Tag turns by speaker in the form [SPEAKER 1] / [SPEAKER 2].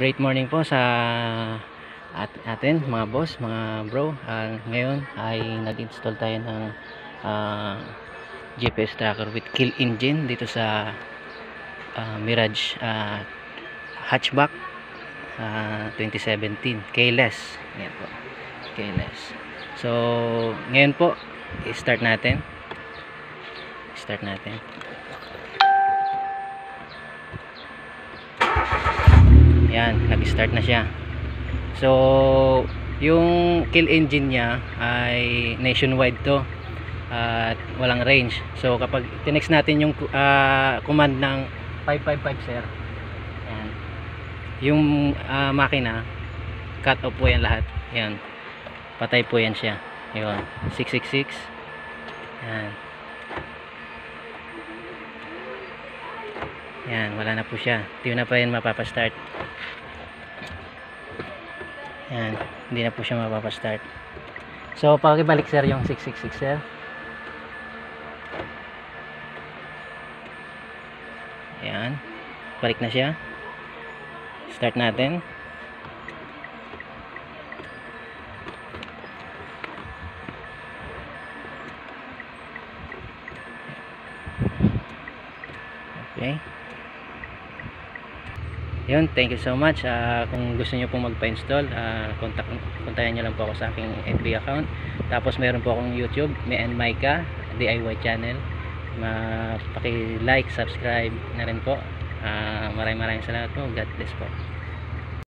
[SPEAKER 1] great morning po sa at atin mga boss, mga bro. Ah, ngayon ay nag-install tayo ng ah, GPS tracker with kill engine dito sa ah, Mirage ah, hatchback ah, 2017 keyless. Ayan po. Keyless. So, ngayon po i-start natin. Start natin. Yan, nag-start na siya. So, yung kill engine niya ay nationwide to at walang range. So, kapag tinext natin yung ah, command ng 555 sir, yan. Yung ah, makina, cut off po yan lahat. Yan. Patay po yan siya. Yun. 666. Yan. Yan, wala na po siya. Hindi na pa yan mapapastart. Yan, hindi na po siya mapapastart. So, pakibalik sir yung 666 sir. Yan. Balik na siya. Start natin. Okay. Yun, thank you so much. Ah, kung gusto niyo pong magpa-install, ah, contact kontakin niyo lang po ako sa aking FB account. Tapos meron po akong YouTube, me and Micah DIY channel. Ma paki-like, subscribe na rin po. Ah, maraming maraming salamat po. God bless po.